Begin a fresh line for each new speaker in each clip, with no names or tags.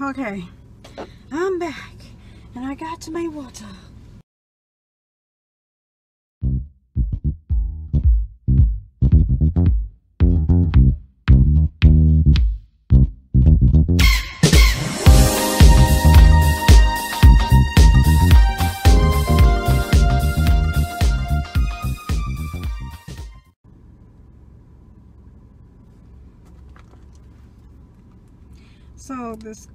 Okay, I'm back and I got to my water. So this,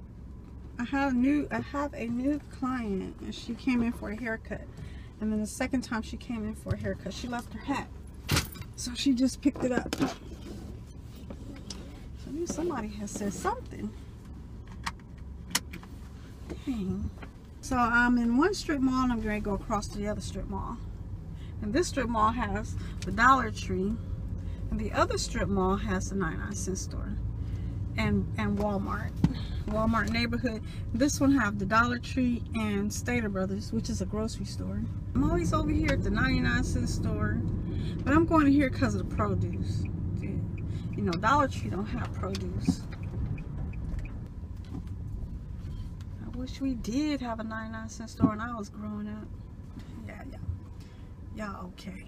I have a new, I have a new client, and she came in for a haircut, and then the second time she came in for a haircut, she left her hat, so she just picked it up. So I knew somebody has said something. Dang. So I'm in one strip mall, and I'm going to go across to the other strip mall. And this strip mall has the Dollar Tree, and the other strip mall has the 99 cent store and and Walmart Walmart neighborhood. This one have the Dollar Tree and Stater Brothers which is a grocery store. I'm always over here at the 99 cent store but I'm going to here because of the produce. You know Dollar Tree don't have produce. I wish we did have a 99 cent store when I was growing up. Yeah yeah. Yeah okay.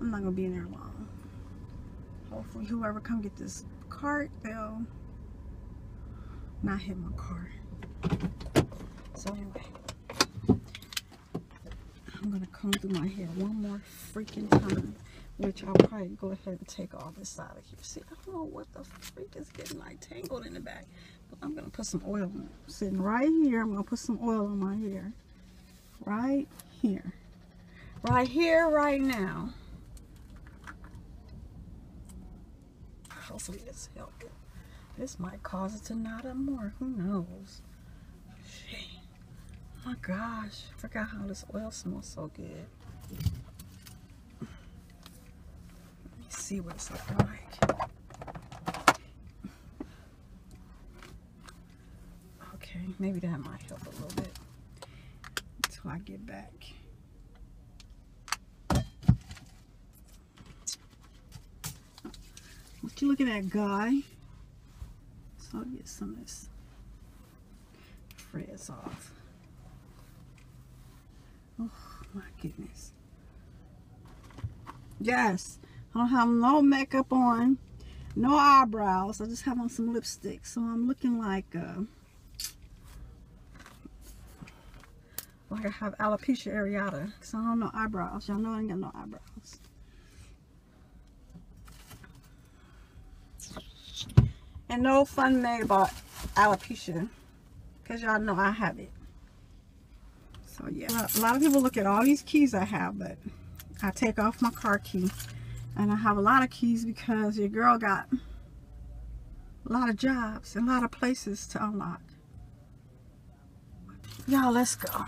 I'm not gonna be in there long. Hopefully whoever come get this cart, they'll not hit my car. So anyway, I'm gonna comb through my hair one more freaking time, which I'll probably go ahead and take all this out of here. See, I don't know what the freak is getting like tangled in the back, but I'm gonna put some oil on it. Sitting right here, I'm gonna put some oil on my hair. Right here. Right here, right now. hopefully this helped. This might cause it to knot up more. Who knows? Oh my gosh. I forgot how this oil smells so good. Let me see what it's looking like. Okay, maybe that might help a little bit until I get back. What you looking at, guy? I'll get some of this frizz off. Oh my goodness. Yes, I don't have no makeup on, no eyebrows. I just have on some lipstick. So I'm looking like uh, like I have alopecia areata. Cause I don't know eyebrows. Y'all know I ain't got no eyebrows. And no fun made about alopecia. Because y'all know I have it. So yeah. A lot of people look at all these keys I have. But I take off my car key. And I have a lot of keys because your girl got a lot of jobs. A lot of places to unlock. Y'all, let's go.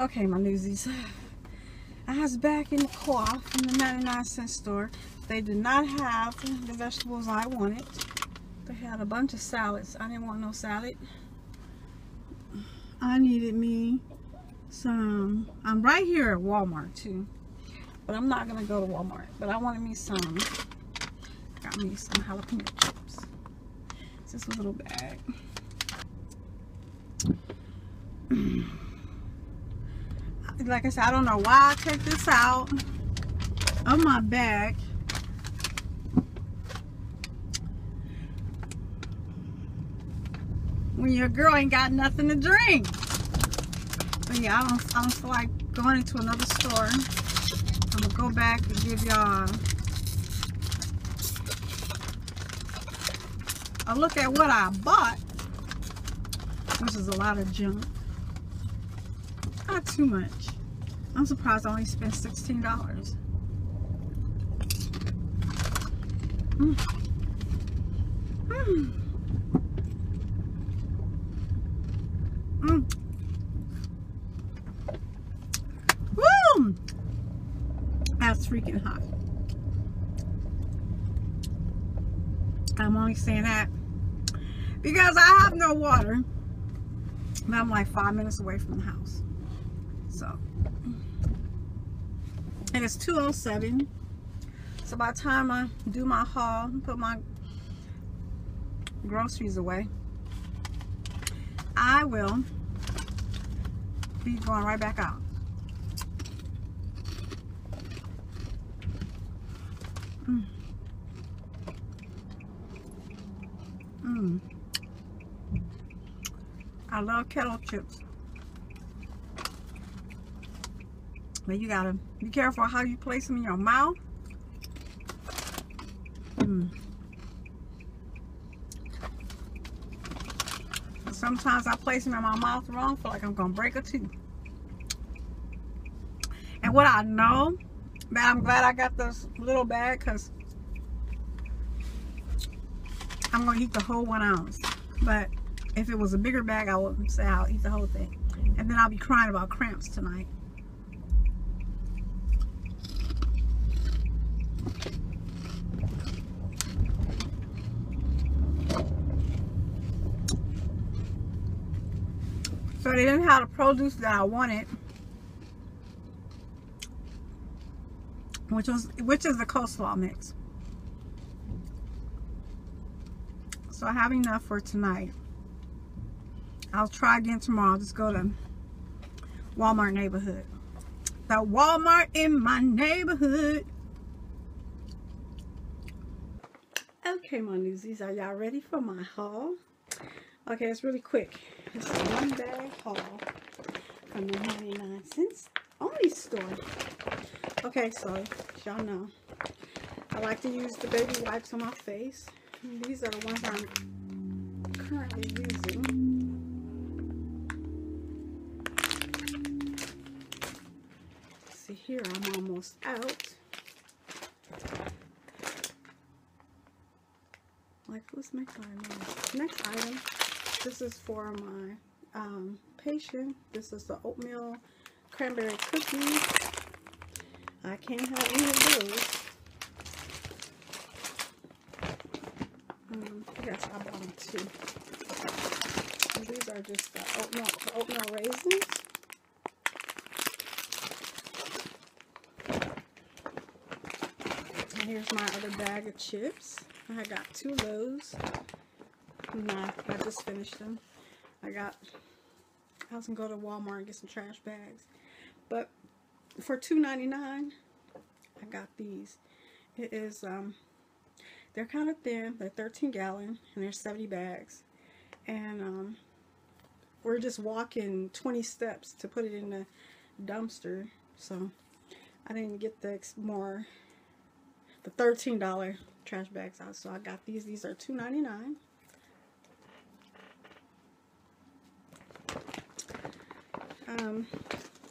Okay, my newsies. I was back in the car from the 99 cent store. They did not have the vegetables I wanted. They had a bunch of salads. I didn't want no salad. I needed me some. I'm right here at Walmart too. But I'm not going to go to Walmart. But I wanted me some. Got me some jalapeno chips. This was a little bag. like I said, I don't know why I took this out of my bag. When your girl ain't got nothing to drink. But yeah, I don't, I don't feel like going into another store. I'm gonna go back and give y'all a look at what I bought. Which is a lot of junk. Not too much. I'm surprised I only spent $16. Mm. Mm. Mm. Woo! That's freaking hot. I'm only saying that because I have no water. And I'm like five minutes away from the house. So, and it's 207. So by the time I do my haul, put my groceries away, I will be going right back out. Mm. Mm. I love kettle chips. But you gotta be careful how you place them in your mouth. Mm. Sometimes I place them in my mouth wrong, feel like I'm gonna break a tooth. And what I know, but I'm glad I got this little bag because I'm gonna eat the whole one ounce. But if it was a bigger bag, I would say I'll eat the whole thing. And then I'll be crying about cramps tonight. So they didn't have the produce that I wanted. Which was which is the coleslaw mix. So I have enough for tonight. I'll try again tomorrow. I'll just go to Walmart neighborhood. The Walmart in my neighborhood. Okay, my newsies, are y'all ready for my haul? Okay, it's really quick. It's a one bag haul from the 99 cents only store. Okay, so y'all know I like to use the baby wipes on my face. These are the ones I'm currently using. See here, I'm almost out. Like, what's next item? Next item this is for my um, patient. This is the oatmeal cranberry cookies. I can't have any of those. I bought them too. And these are just the oatmeal, the oatmeal raisins. And here's my other bag of chips. I got two those. Nah, I just finished them. I got, I was gonna go to Walmart and get some trash bags. But for $2.99, I got these. It is, um, they're kind of thin. They're 13 gallon and they're 70 bags. And, um, we're just walking 20 steps to put it in the dumpster. So I didn't get the more, the $13 trash bags out. So I got these. These are $2.99. Um,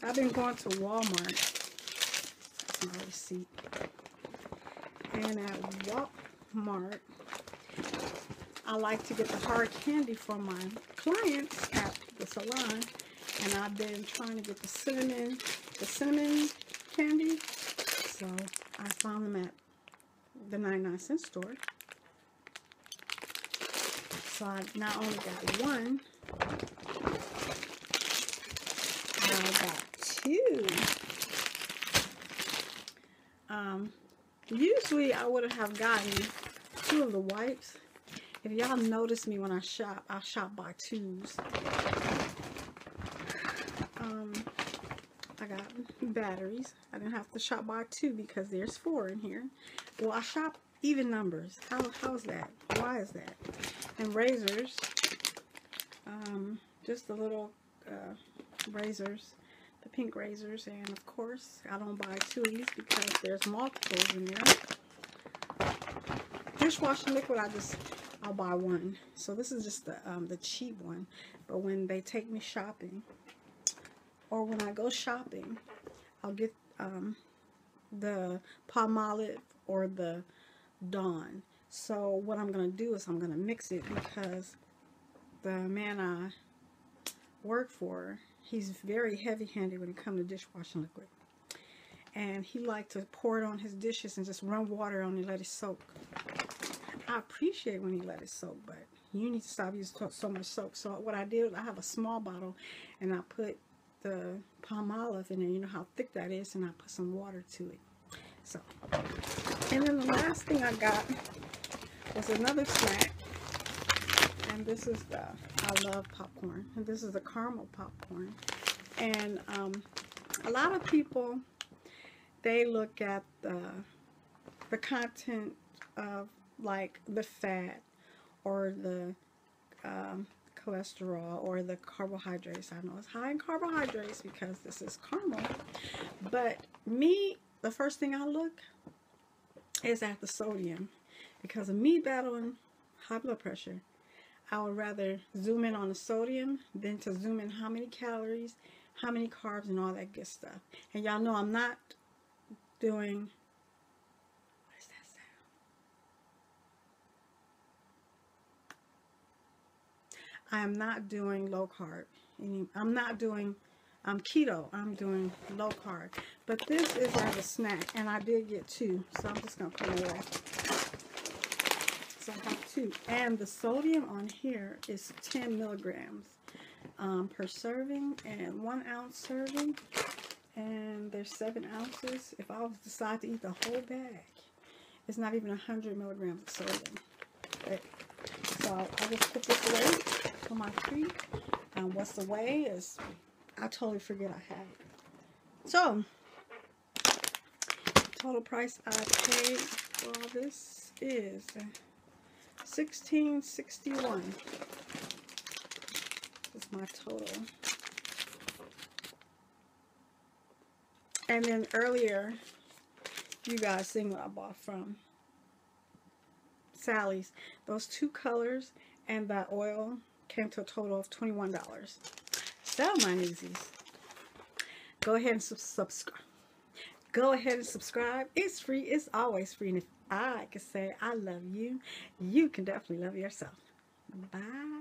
I've been going to Walmart. My receipt. And at Walmart, I like to get the hard candy for my clients at the salon. And I've been trying to get the cinnamon, the cinnamon candy. So I found them at the 99 cent store. So I not only got one, I got two. Um, usually I would have gotten two of the wipes. If y'all notice me when I shop, I shop by twos. Um, I got batteries. I didn't have to shop by two because there's four in here. Well, I shop even numbers. How how's that? Why is that? And razors. Um, just the little uh, razors, the pink razors, and of course, I don't buy two of these because there's multiples in there. Dishwashing liquid, I just, I'll buy one. So this is just the, um, the cheap one. But when they take me shopping, or when I go shopping, I'll get um, the Palmolive or the Dawn. So what I'm going to do is I'm going to mix it because the man I work for, he's very heavy-handed when it comes to dishwashing liquid. And he liked to pour it on his dishes and just run water on it let it soak. I appreciate when he let it soak, but you need to stop using so much soap. So what I did, I have a small bottle and I put the palm Palmolive in there. You know how thick that is, and I put some water to it. So, and then the last thing I got was another snack. and This is the, I love popcorn. And this is the caramel popcorn. And um, a lot of people, they look at the, the content of like the fat or the um, cholesterol or the carbohydrates. I know it's high in carbohydrates because this is caramel. But me, the first thing I look is at the sodium. Because of me battling high blood pressure, I would rather zoom in on the sodium than to zoom in how many calories, how many carbs, and all that good stuff. And y'all know I'm not doing I am not doing low carb. I'm not doing um, keto. I'm doing low carb. But this is as a snack, and I did get two, so I'm just going to put it away. So I have two. And the sodium on here is 10 milligrams um, per serving, and one ounce serving. And there's seven ounces. If I was decide to eat the whole bag, it's not even 100 milligrams of sodium. So I just put this away for my treat. And what's the way is I totally forget I had it. So, total price I paid for all this is sixteen sixty one. That's my total. And then earlier, you guys seen what I bought from Sally's. Those two colors and that oil came to a total of $21. So, my newsies, go ahead and subscribe. Go ahead and subscribe. It's free. It's always free. And if I can say I love you, you can definitely love yourself. Bye.